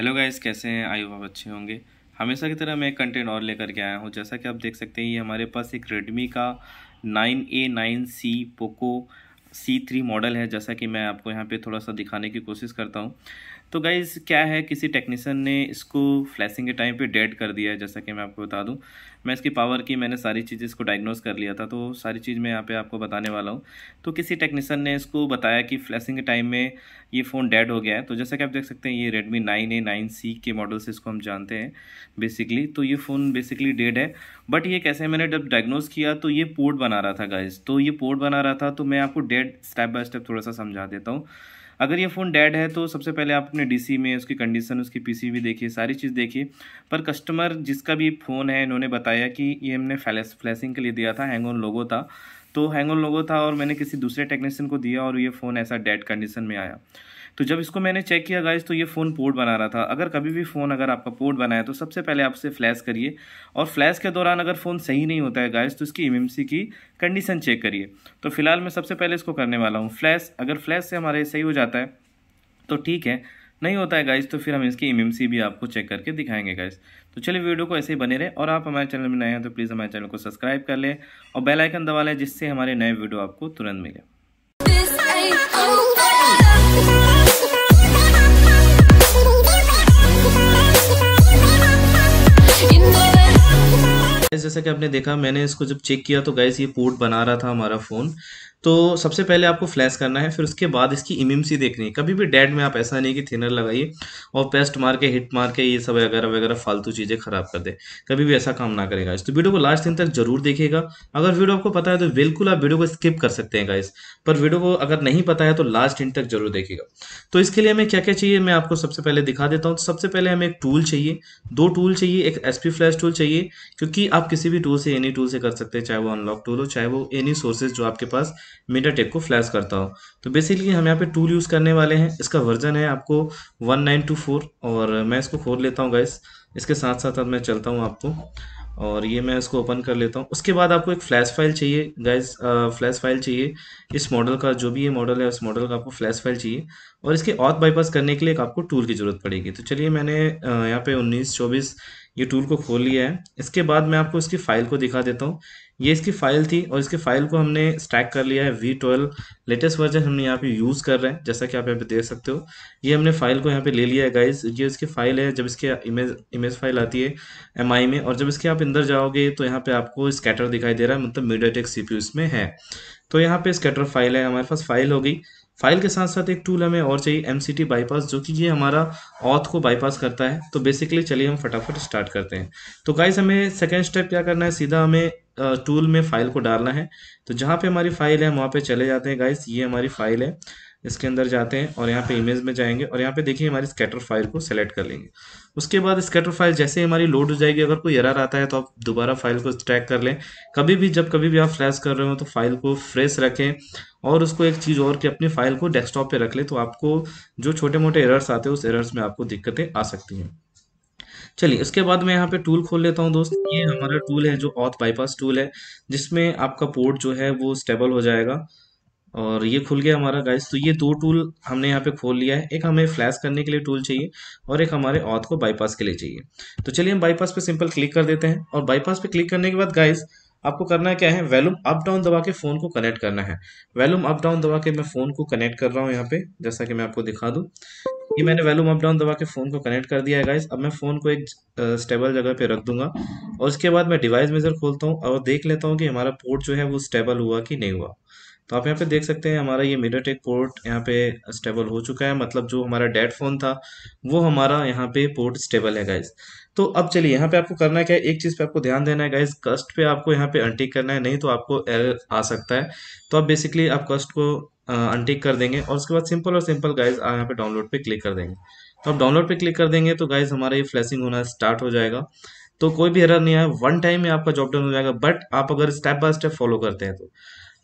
Hello guys कैसे हैं? I hope अच्छे होंगे। हमेशा की तरह मैं कंटेंट और लेकर के आया हूँ। जैसा कि आप देख सकते हैं, ये हमारे पास एक रेडमी का 9A 9C Poco C three model है। जैसा कि मैं आपको यहाँ पे थोड़ा सा दिखाने की कोशिश करता हूँ। तो गाइज़ क्या है, किसी टेक्नीशियन ने इसको फ्लैशिंग के टाइम पे डेड कर दिया है, जैसा कि मैं आपको बता दूँ। मैं इसकी पावर की मैंने सारी चीज़ इसको डायग्नोस कर लिया था तो सारी चीज़ मैं यहाँ पे आपको बताने वाला हूँ। तो किसी टेक्नीशियन ने इसको बताया कि फ्लैशिंग के टाइम में ये फ़ोन डेड हो गया है। तो जैसा कि आप देख सकते हैं, ये Redmi nine A nine C के मॉडल से इसको हम जानते हैं बेसिकली तो ये फ़ोन बेसिकली डेड है। बट ये कैसे मैंने जब डायग्नोस किया तो ये पोर्ट बना रहा था गाइज़ तो ये पोर्ट बना रहा था तो मैं आपको डेड स्टेप बाय स्टेप थोड़ा सा समझा देता हूँ। अगर ये फ़ोन डेड है तो सबसे पहले आप अपने डीसी में, उसकी कंडीशन उसकी पीसीबी देखिए, सारी चीज़ देखिए। पर कस्टमर जिसका भी फ़ोन है, इन्होंने बताया कि ये हमने फ्लैश फ्लैशिंग के लिए दिया था हैंग ऑन लोगो था। तो हैंग ऑन लोगो था और मैंने किसी दूसरे टेक्नीशियन को दिया और ये फ़ोन ऐसा डेड कंडीशन में आया। तो जब इसको मैंने चेक किया गाइज़ तो ये फ़ोन पोर्ट बना रहा था। अगर कभी भी फ़ोन अगर आपका पोर्ट बनाए तो सबसे पहले आप उसे फ्लैश करिए। और फ्लैश के दौरान अगर फ़ोन सही नहीं होता है गाइज़ तो इसकी एम की कंडीशन चेक करिए। तो फ़िलहाल मैं सबसे पहले इसको करने वाला हूँ। फ्लैश अगर फ्लैश से हमारे सही हो जाता है तो ठीक है। नहीं होता है गाइज़ तो फिर हम इसकी एम भी आपको चेक करके दिखाएँगे गाइज़ तो चलिए वीडियो को ऐसे ही बने रहे। और आप हमारे चैनल में नए हैं तो प्लीज़ हमारे चैनल को सब्सक्राइब कर लें और बेल आइकन दबा लें, जिससे हमारे नए वीडियो आपको तुरंत मिले। जैसा कि आपने देखा, मैंने इसको जब चेक किया तो गैस ये पोर्ट बना रहा था हमारा फ़ोन तो सबसे पहले आपको फ्लैश करना है, फिर उसके बाद इसकी इम्यूमसी देखनी है। कभी भी डेड में आप ऐसा नहीं कि थिनर लगाइए और पेस्ट मार के हिट मार के ये सब वगैरह वगैरह फालतू चीज़ें खराब कर दे। कभी भी ऐसा काम ना करेगा। तो वीडियो को लास्ट दिन तक ज़रूर देखिएगा। अगर वीडियो आपको पता है तो बिल्कुल आप वीडियो को स्किप कर सकते हैं गाइस पर वीडियो को अगर नहीं पता है तो लास्ट दिन तक ज़रूर देखिएगा। तो इसके लिए हमें क्या क्या चाहिए, मैं आपको सबसे पहले दिखा देता हूँ। तो सबसे पहले हमें एक टूल चाहिए, दो टूल चाहिए, एक एसपी फ्लैश टूल चाहिए, क्योंकि आप किसी भी टूल से एनी टूल से कर सकते हैं, चाहे वो अनलॉक टूल हो, चाहे वो एनी सोर्सेज जो आपके पास मीटर टेक को फ्लैश करता हो। तो बेसिकली हम यहाँ पे टूल यूज़ करने वाले हैं। इसका वर्जन है आपको 1924 और मैं इसको खोल लेता हूँ गैस इसके साथ साथ मैं चलता हूँ आपको और ये मैं इसको ओपन कर लेता हूँ। उसके बाद आपको एक फ्लैश फ़ाइल चाहिए। गैस फ्लैश फ़ाइल चाहिए। इस मॉडल का, जो भी ये मॉडल है, उस मॉडल का आपको फ्लैश फ़ाइल चाहिए। और इसके ऑथ बाईपास करने के लिए आपको टूल की ज़रूरत पड़ेगी। तो चलिए मैंने यहाँ पे 19 24 ये टूल को खोल लिया है। इसके बाद मैं आपको इसकी फ़ाइल को दिखा देता हूँ। ये इसकी फ़ाइल थी और इसकी फ़ाइल को हमने स्टैक कर लिया है वी ट्वेल्व लेटेस्ट वर्जन हमने यहाँ पे यूज़ कर रहे हैं, जैसा कि आप यहाँ पे देख सकते हो। ये हमने फ़ाइल को यहाँ पे ले लिया है गाइज़ ये इसकी फ़ाइल है, जब इसके इमेज इमेज फ़ाइल आती है एमआई में और जब इसके आप अंदर जाओगे तो यहाँ पर आपको स्कैटर दिखाई दे रहा है मतलब मीडिया टेक इसमें है। तो यहाँ पे स्कैटर फ़ाइल है, हमारे पास फ़ाइल हो गई। फ़ाइल के साथ साथ एक टूल हमें और चाहिए एम सी बाईपास जो कि ये हमारा ऑथ को बाईपास करता है। तो बेसिकली चलिए हम फटाफट स्टार्ट करते हैं। तो गाइस हमें सेकेंड स्टेप क्या करना है? सीधा हमें टूल में फ़ाइल को डालना है। तो जहाँ पे हमारी फ़ाइल है वहाँ पे चले जाते हैं। गाइस ये हमारी फ़ाइल है। इसके अंदर जाते हैं और यहाँ पे इमेज में जाएँगे और यहाँ पे देखिए हमारी स्कैटर फ़ाइल को सेलेक्ट कर लेंगे। उसके बाद स्कैटर फ़ाइल जैसे ही हमारी लोड हो जाएगी, अगर कोई एरर आता है तो आप दोबारा फ़ाइल को ट्रैक कर लें। कभी भी, जब कभी भी आप फ्लैश कर रहे हो तो फ़ाइल को फ्रेश रखें और उसको एक चीज़ और कि अपनी फ़ाइल को डेस्कटॉप पे रख ले तो आपको जो छोटे मोटे एरर्स आते हैं, उस एरर्स में आपको दिक्कतें आ सकती हैं। चलिए, इसके बाद मैं यहाँ पे टूल खोल लेता हूँ दोस्त। ये हमारा टूल है जो ऑथ बाईपास टूल है, जिसमें आपका पोर्ट जो है वो स्टेबल हो जाएगा। और ये खुल गया हमारा गाइस तो ये दो टूल हमने यहाँ पे खोल लिया है। एक हमें फ्लैश करने के लिए टूल चाहिए और एक हमारे ऑथ को बाईपास के लिए चाहिए। तो चलिए हम बाईपास पे सिंपल क्लिक कर देते हैं और बाईपास पे क्लिक करने के बाद गाइस आपको करना क्या है? वैल्यूम अप डाउन दबा के फ़ोन को कनेक्ट करना है। वैल्यूम अप डाउन दबा के मैं फ़ोन को कनेक्ट कर रहा हूँ यहाँ पे, जैसा कि मैं आपको दिखा दूँ। ये मैंने वैल्यूम अप डाउन दबा के फ़ोन को कनेक्ट कर दिया है गाइस अब मैं फ़ोन को एक स्टेबल जगह पे रख दूँगा और उसके बाद मैं डिवाइस मेजर खोलता हूँ और देख लेता हूँ कि हमारा पोर्ट जो है वो स्टेबल हुआ कि नहीं हुआ। तो आप यहाँ पे देख सकते हैं, हमारा ये मीडिया टेक पोर्ट यहाँ पे स्टेबल हो चुका है। मतलब जो हमारा डेड फ़ोन था, वो हमारा यहाँ पे पोर्ट स्टेबल है गाइज़ तो अब चलिए, यहाँ पे आपको करना क्या? है एक चीज़ पे आपको ध्यान देना है गाइज़ कस्ट पे आपको यहाँ पे अनटिक करना है, नहीं तो आपको एरर आ सकता है। तो आप बेसिकली आप कस्ट को अनटिक कर देंगे और उसके बाद सिंपल और सिंपल गाइज़ आप यहाँ पे डाउनलोड पे क्लिक कर देंगे। तो आप डाउनलोड पे क्लिक कर देंगे तो गाइज़ हमारा ये फ्लैशिंग होना स्टार्ट हो जाएगा। तो कोई भी एरर नहीं आया वन टाइम में आपका जॉब डन हो जाएगा बट आप अगर स्टेप बाय स्टेप फॉलो करते हैं तो।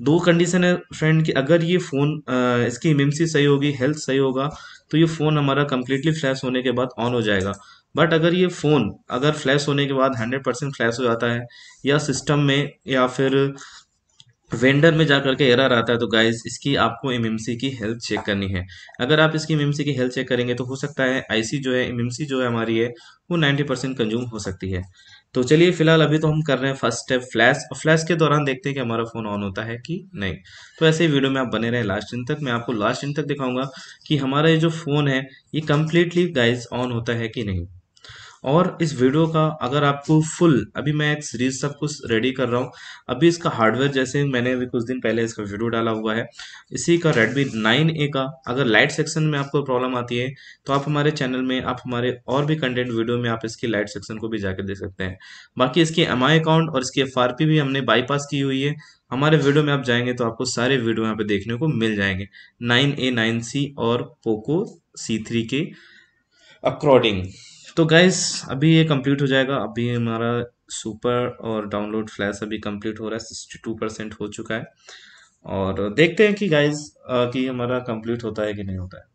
दो कंडीशन है फ्रेंड कि अगर ये फ़ोन इसकी इम्यूनिटी सही होगी हेल्थ सही होगा तो ये फ़ोन हमारा कम्प्लीटली फ्लैश होने के बाद ऑन हो जाएगा। बट अगर ये फ़ोन अगर फ्लैश होने के बाद हंड्रेड परसेंट फ्लैश हो जाता है, या सिस्टम में, या फिर वेंडर में जा करके एरर आता है तो गाइज़ इसकी आपको एमएमसी की हेल्थ चेक करनी है। अगर आप इसकी एमएमसी की हेल्थ चेक करेंगे तो हो सकता है आईसी जो है एमएमसी जो है हमारी है, वो 90 परसेंट कंज्यूम हो सकती है। तो चलिए फ़िलहाल अभी तो हम कर रहे हैं फ़र्स्ट स्टेप फ्लैश और फ्लैश के दौरान देखते हैं कि हमारा फ़ोन ऑन होता है कि नहीं। तो ऐसे ही वीडियो में आप बने रहे लास्ट दिन तक। मैं आपको लास्ट दिन तक दिखाऊँगा कि हमारा ये जो फ़ोन है, ये कम्प्लीटली गाइस ऑन होता है कि नहीं। और इस वीडियो का अगर आपको फुल अभी मैं एक सीरीज़ सब कुछ रेडी कर रहा हूँ। अभी इसका हार्डवेयर जैसे मैंने अभी कुछ दिन पहले इसका वीडियो डाला हुआ है। इसी का रेडमी नाइन ए का अगर लाइट सेक्शन में आपको प्रॉब्लम आती है तो आप हमारे चैनल में, आप हमारे और भी कंटेंट वीडियो में आप इसकी लाइट सेक्शन को भी जाकर देख सकते हैं। बाकी इसकी एमआई अकाउंट और इसकी FRP भी हमने बाईपास की हुई है। हमारे वीडियो में आप जाएँगे तो आपको सारे वीडियो यहाँ पे देखने को मिल जाएँगे। नाइन ए नाइन सी और पोको सी थ्री के अकॉर्डिंग तो गाइस अभी ये कंप्लीट हो जाएगा। अभी हमारा सुपर और डाउनलोड फ्लैश अभी कंप्लीट हो रहा है सिक्सटी टू परसेंट हो चुका है। और देखते हैं कि गाइस कि हमारा कंप्लीट होता है कि नहीं होता है।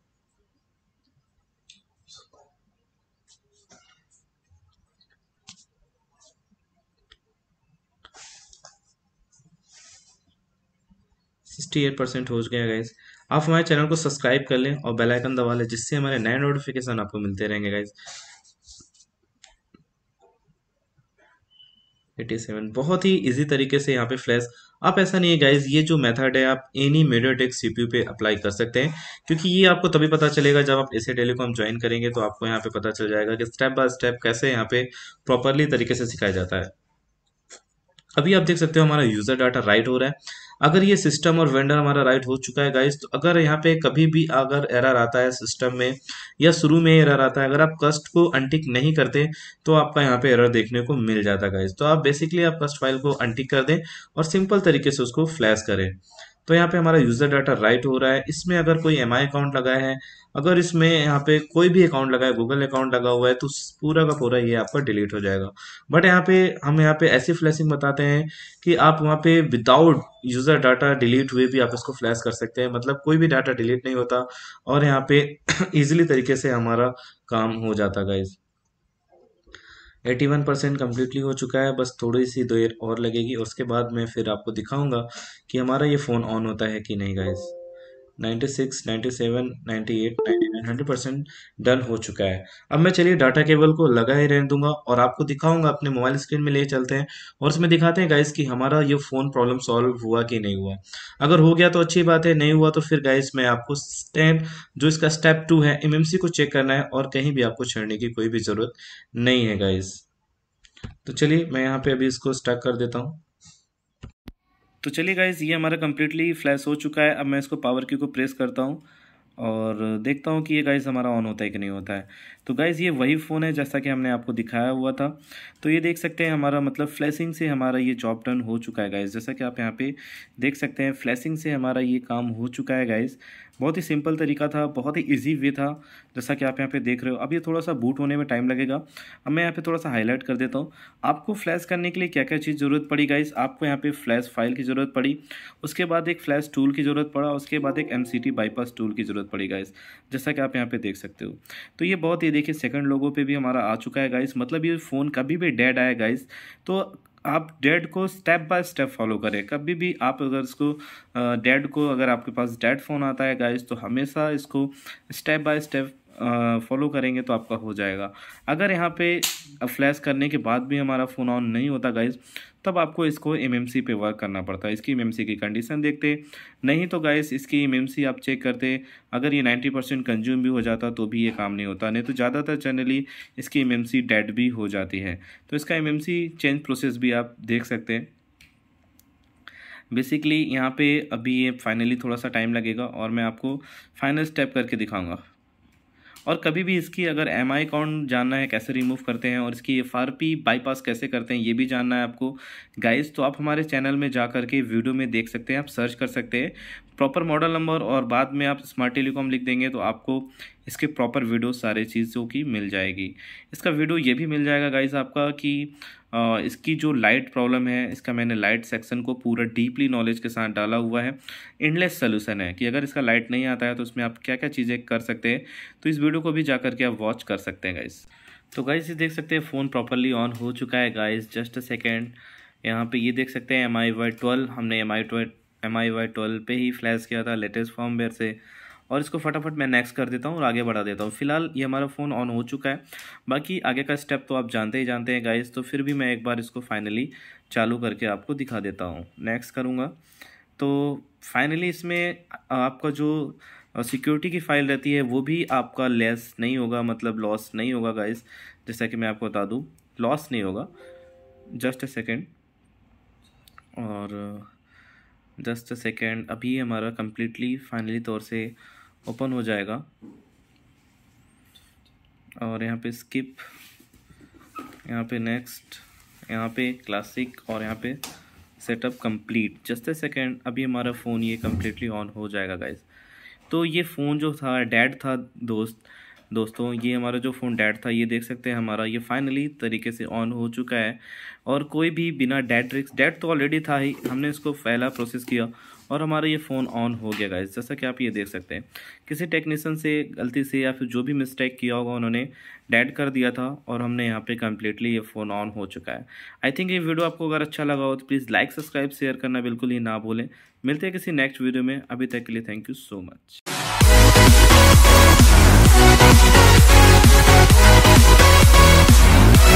सिक्सटी एट परसेंट हो गया गाइस आप हमारे चैनल को सब्सक्राइब कर लें और बेल आइकन दबा लें, जिससे हमारे नए नोटिफिकेशन आपको मिलते रहेंगे गाइस एटी सेवन बहुत ही इजी तरीके से यहाँ पे फ्लैश आप ऐसा नहीं है गाइज़ ये जो मेथड है, आप एनी मीडियाटेक सीपीयू पे अप्लाई कर सकते हैं, क्योंकि ये आपको तभी पता चलेगा जब आप एसे टेलीकॉम ज्वाइन करेंगे तो आपको यहाँ पे पता चल जाएगा कि स्टेप बाय स्टेप कैसे यहाँ पे प्रॉपरली तरीके से सिखाया जाता है। अभी आप देख सकते हो हमारा यूज़र डाटा राइट हो रहा है। अगर ये सिस्टम और वेंडर हमारा राइट हो चुका है गाइस तो अगर यहाँ पे कभी भी अगर एरर आता है सिस्टम में या शुरू में एरर आता है, अगर आप कस्ट को अनटिक नहीं करते तो आपका यहाँ पे एरर देखने को मिल जाता है गाइस तो आप बेसिकली आप कस्ट फ़ाइल को अनटिक कर दें और सिंपल तरीके से उसको फ्लैश करें। तो यहाँ पे हमारा यूज़र डाटा राइट हो रहा है। इसमें अगर कोई एमआई अकाउंट लगाया है, अगर इसमें यहाँ पे कोई भी अकाउंट लगा है गूगल अकाउंट लगा हुआ है तो पूरा का पूरा ये आपका डिलीट हो जाएगा। बट यहाँ पे हम यहाँ पे ऐसी फ्लैशिंग बताते हैं कि आप वहाँ पे विदाउट यूज़र डाटा डिलीट हुए भी आप इसको फ्लैश कर सकते हैं। मतलब कोई भी डाटा डिलीट नहीं होता और यहाँ पे इजिली तरीके से हमारा काम हो जाता guys eighty one percent completely हो चुका है, बस थोड़ी सी देर और लगेगी। उसके बाद मैं फिर आपको दिखाऊँगा कि हमारा ये फ़ोन ऑन होता है कि नहीं गाइज़ 96, 97, 98, 99, 100 परसेंट डन हो चुका है। अब मैं चलिए डाटा केबल को लगा ही रहने दूँगा और आपको दिखाऊँगा अपने मोबाइल स्क्रीन में ले चलते हैं और उसमें दिखाते हैं गाइस कि हमारा ये फ़ोन प्रॉब्लम सॉल्व हुआ कि नहीं हुआ। अगर हो गया तो अच्छी बात है नहीं हुआ तो फिर गाइस मैं आपको स्टेप जो इसका स्टेप टू है एमएमसी को चेक करना है और कहीं भी आपको छेड़ने की कोई भी ज़रूरत नहीं है गाइस तो चलिए मैं यहाँ पे अभी इसको स्टक कर देता हूँ। तो चलिए गाइज़ ये हमारा कम्प्लीटली फ्लैश हो चुका है। अब मैं इसको पावर की को प्रेस करता हूँ। और देखता हूँ कि ये गाइज़ हमारा ऑन होता है कि नहीं होता है। तो गाइज़ ये वही फ़ोन है जैसा कि हमने आपको दिखाया हुआ था। तो ये देख सकते हैं हमारा मतलब फ्लैशिंग से हमारा ये जॉब टर्न हो चुका है गाइज़ जैसा कि आप यहाँ पे देख सकते हैं फ्लैशिंग से हमारा ये काम हो चुका है गाइज़ बहुत ही सिंपल तरीका था, बहुत ही ईजी वे था, जैसा कि आप यहाँ पे देख रहे हो। अब ये थोड़ा सा बूट होने में टाइम लगेगा। अब मैं यहाँ पे थोड़ा सा हाईलाइट कर देता हूँ। आपको फ्लैश करने के लिए क्या क्या चीज़ ज़रूरत पड़ी गाइस आपको यहाँ पे फ्लैश फ़ाइल की ज़रूरत पड़ी। उसके बाद एक फ्लैश टूल की ज़रूरत पड़ा। उसके बाद एक एमसीटी बाईपास टूल की ज़रूरत पड़ी गाइस जैसा कि आप यहाँ पे देख सकते हो। तो ये बहुत ही, देखिए सेकंड लोगों पे भी हमारा आ चुका है गाइस मतलब ये फ़ोन कभी भी डेड आया गाइस तो आप डेड को स्टेप बाय स्टेप फॉलो करें। कभी भी आप अगर इसको डेड को, अगर आपके पास डेड फ़ोन आता है गाइस तो हमेशा इसको स्टेप बाय स्टेप फॉलो करेंगे तो आपका हो जाएगा। अगर यहाँ पे फ्लैश करने के बाद भी हमारा फ़ोन ऑन नहीं होता गाइज़ तब आपको इसको एमएमसी पे वर्क करना पड़ता है। इसकी एम की कंडीशन देखते। नहीं तो गाइस इसकी एम आप चेक करते। अगर ये 90 परसेंट कंज्यूम भी हो जाता तो भी ये काम नहीं होता। नहीं तो ज़्यादातर जनरली इसकी एमएमसी डेड भी हो जाती है। तो इसका एमएमसी चेंज प्रोसेस भी आप देख सकते हैं। बेसिकली यहाँ पे अभी ये फाइनली थोड़ा सा टाइम लगेगा और मैं आपको फाइनल स्टेप करके दिखाऊँगा। और कभी भी इसकी अगर एम आई अकाउंट जानना है, कैसे रिमूव करते हैं और इसकी एफ़ आर पी बाईपास कैसे करते हैं, ये भी जानना है आपको। गाइज़ तो आप हमारे चैनल में जा करके वीडियो में देख सकते हैं, आप सर्च कर सकते हैं। प्रॉपर मॉडल नंबर और बाद में आप स्मार्ट टेलीकॉम लिख देंगे तो आपको इसके प्रॉपर वीडियो सारे चीज़ों की मिल जाएगी। इसका वीडियो ये भी मिल जाएगा गाइज़ आपका कि इसकी जो लाइट प्रॉब्लम है, इसका मैंने लाइट सेक्शन को पूरा डीपली नॉलेज के साथ डाला हुआ है। इंडलेस सोल्यूशन है कि अगर इसका लाइट नहीं आता है तो उसमें आप क्या क्या चीज़ें कर सकते हैं तो इस वीडियो को भी जा करके आप वॉच कर सकते हैं गाइज़ तो गाइज़ ये देख सकते हैं फ़ोन प्रॉपरली ऑन हो चुका है गाइज़ जस्ट अ सेकेंड यहाँ पे ये देख सकते हैं एम आई वाई ट्वेल्व हमने M I M I Y twelve पर ही फ्लैश किया था लेटेस्ट फॉर्मवेयर से। और इसको फटाफट मैं नेक्स्ट कर देता हूँ और आगे बढ़ा देता हूँ। फ़िलहाल ये हमारा फ़ोन ऑन हो चुका है। बाकी आगे का स्टेप तो आप जानते ही जानते हैं गाइस तो फिर भी मैं एक बार इसको फाइनली चालू करके आपको दिखा देता हूँ। नेक्स्ट करूँगा। तो फाइनली इसमें आपका जो सिक्योरिटी की फ़ाइल रहती है, वो भी आपका लेस नहीं होगा मतलब लॉस नहीं होगा गाइस जैसा कि मैं आपको बता दूँ लॉस नहीं होगा। जस्ट अ सेकेंड और जस्ट अ सेकेंड, अभी हमारा कम्प्लीटली फाइनली तौर से ओपन हो जाएगा। और यहाँ पे स्किप यहाँ पे नेक्स्ट यहाँ पे क्लासिक और यहाँ पे setup complete just a second अभी हमारा फ़ोन ये कम्प्लीटली ऑन हो जाएगा गाइज़ तो ये फ़ोन जो था डैड था, दोस्त दोस्तों, ये हमारा जो फ़ोन डैड था, ये देख सकते हैं हमारा, ये फाइनली तरीके से ऑन हो चुका है। और कोई भी बिना डैड ट्रिक्स डैड तो ऑलरेडी था ही, हमने इसको पहला प्रोसेस किया और हमारा ये फ़ोन ऑन हो गया गाइज़ जैसा कि आप ये देख सकते हैं, किसी टेक्नीसन से, गलती से या फिर जो भी मिस्टेक किया होगा, उन्होंने डैड कर दिया था और हमने यहाँ पे कम्प्लीटली ये फ़ोन ऑन हो चुका है। आई थिंक ये वीडियो आपको अगर अच्छा लगा हो तो प्लीज़ लाइक सब्सक्राइब शेयर करना बिल्कुल ही ना भूलें। मिलते हैं किसी नेक्स्ट वीडियो में। अभी तक के लिए थैंक यू सो मच